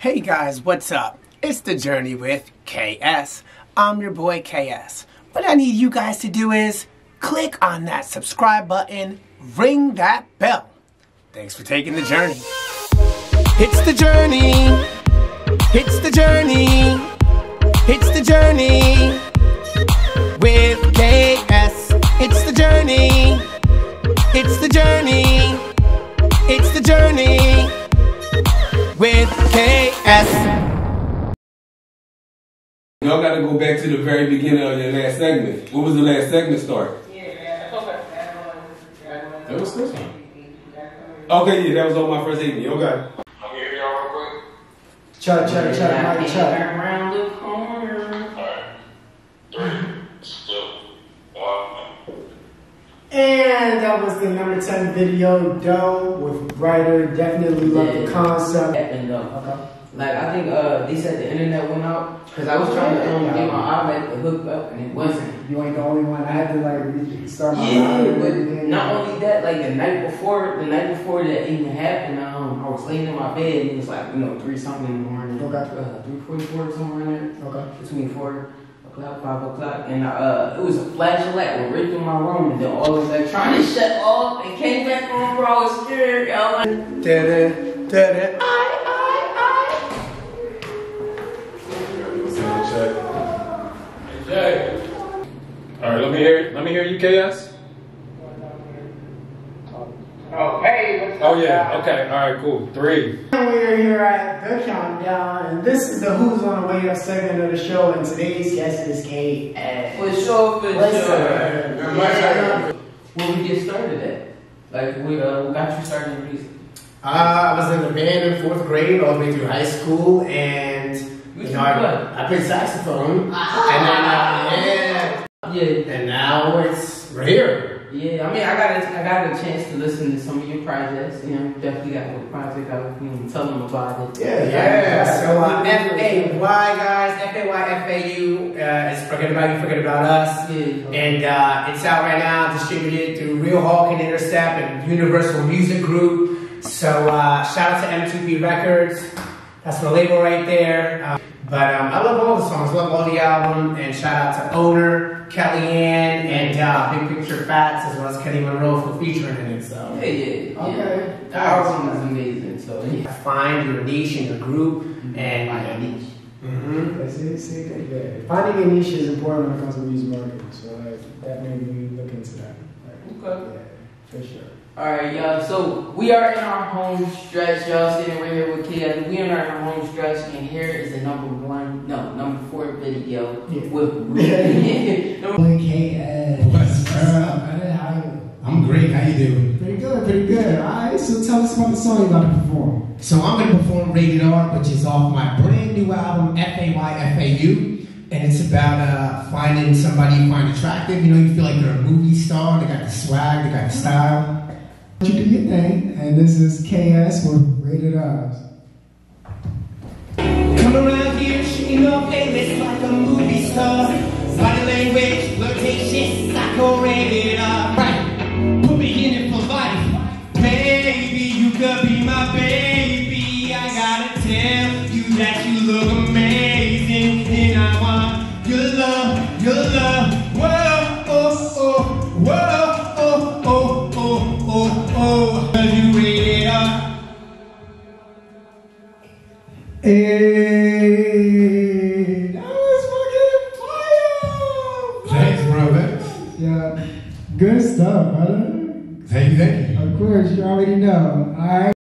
Hey guys, what's up? It's The Journey with KS. I'm your boy KS. What I need you guys to do is click on that subscribe button, ring that bell. Thanks for taking the journey. It's the journey. It's the journey. It's the journey with KS. It's the journey. It's the journey. It's the journey with KS. Y'all gotta go back to the very beginning of your last segment. What was the last segment start? Yeah, that was this one. Okay, yeah, that was on my first evening. Okay. I'm gonna y'all real quick. Chuck, Chuck, Chuck, Mike, Chuck. Around the corner. Alright. Three, two, one. And that was the number 10 video, Doe with Brighter. Definitely love the concept. And uh, like I think uh, they said the internet went out because I was trying to um, get my iPad to hook up and it wasn't. You ain't the only one. I had to like start my Yeah, live but and not only that, like the night before, the night before that even happened, um, I was laying in my bed and it was like you know three something in the morning, Okay. uh, three forty four somewhere in there, Okay. between four o'clock, five o'clock, and uh, it was a flash of light went right through my room, and then all of that trying to shut off and came back on, bro. I was scared. I was like, Da-da, da-da. Hey, Jay. All right, let me hear. Let me hear you, KS. Oh, hey, what's Oh yeah. Okay. All right. Cool. Three. We're here at the countdown, and this is the Who's on the Way Up segment of the show, and today's guest is Kate. And for sure, for Listen. sure. Yeah. Where we get started at? Like, we, uh, what got you started in music? Uh, I was in the band in fourth grade all the way through high school, and You you know, I. I played saxophone, and then uh, yeah, Yeah, and now it's we're here. yeah. I mean, I got a, I got a chance to listen to some of your projects. You know, definitely got a project. I was you know, tell them about it. Yeah, yeah. so uh, F A Y guys, F A Y F A U uh, is forget about you, forget about us, Yeah. and uh, it's out right now, distributed through Real Hulk and Intercept and Universal Music Group. So uh, shout out to M2P Records, that's the label right there. Uh, but um, I love all the songs, love all the album, and shout out to Own3r, Kellyanne, and uh, Big Picture Fats, as well as Kenny Monroe for featuring in it. So Yeah, yeah, yeah. Okay. The album is amazing. So yeah. find your niche in your group, and Find your niche. Mm-hmm. See, see, yeah. Finding a niche is important when it comes to music marketing, so like, that made me look into that. Like, Okay. yeah, for sure. All right, y'all. So we are in our home stretch, y'all. Sitting right here with kids. We are in our home stretch, and here is the number one, no, number four video Yeah. with number Boy KS. What's up, brother? How you? I'm great. How you doing? Pretty good, pretty good. All right, so tell us about the song you're about to perform. So I'm gonna perform Rated R, which is off my brand new album F A Y F A U, and it's about uh, finding somebody you find attractive. You know, you feel like they're a movie star. They got the swag. They got the style. You do your thing, and this is KS with Rated R's. Come around here, like a movie star. Body language, Hey, that was fucking fire! Thanks, brother. Yeah, good stuff, brother. Thank you, thank you. Of course, you already know. All right.